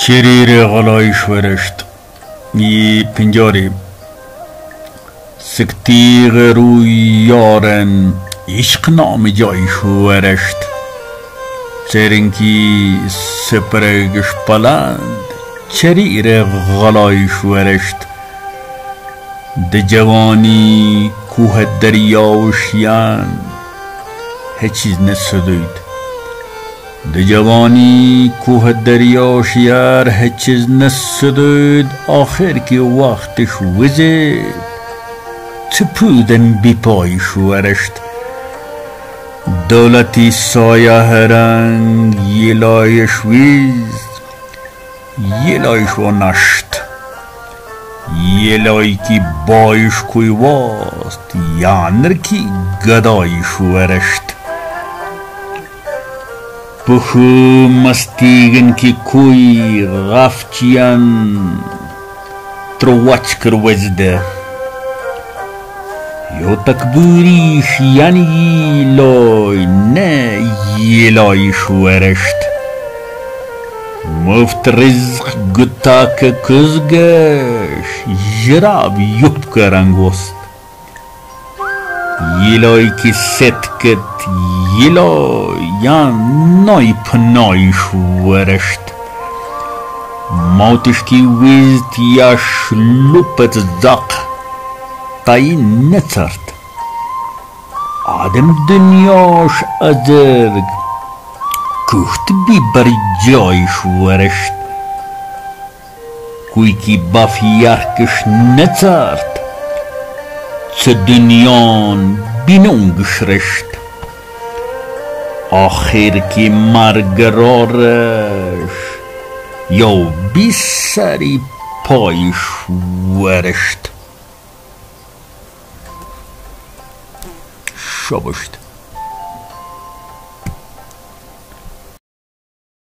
چریر غلایش ورشت یی پنجاری. سکتیغ روی یارن. عشق نام جایش ورشت چرینکی سپرگش پلند چریر غلایش ورشت د جوانی کوه دریاوشیان هیچ چیز نسدوید د جوانی کوه دریاش یار هیچ چیز نسدوید آخر که وقتش وزید. تپودن بی پایش ورشت دولتی سایه رنگ یلایش ویز یلایش و نشت. یلای کی بایش کوی واست یانر کی گدایش ورشت Puhu mastigen kikuy gafchian trowachkar wezde. Yo takburi yan yiloy ne yiloy shweresht. Muft rizq gutak kuzgesh jirab yupkarangos. Jiloj kiset kët jilo janoj pënoj shuërësht Mautish ki wizt jash lupët zak Ta i në Adem dënjosh adërg Kuht bi bërgjoj shuërësht Kuj ki baf jarkësh në چه دنیان بینونگش رشت آخر کی مرگرارش یا بی سری پایش ورشت شبشت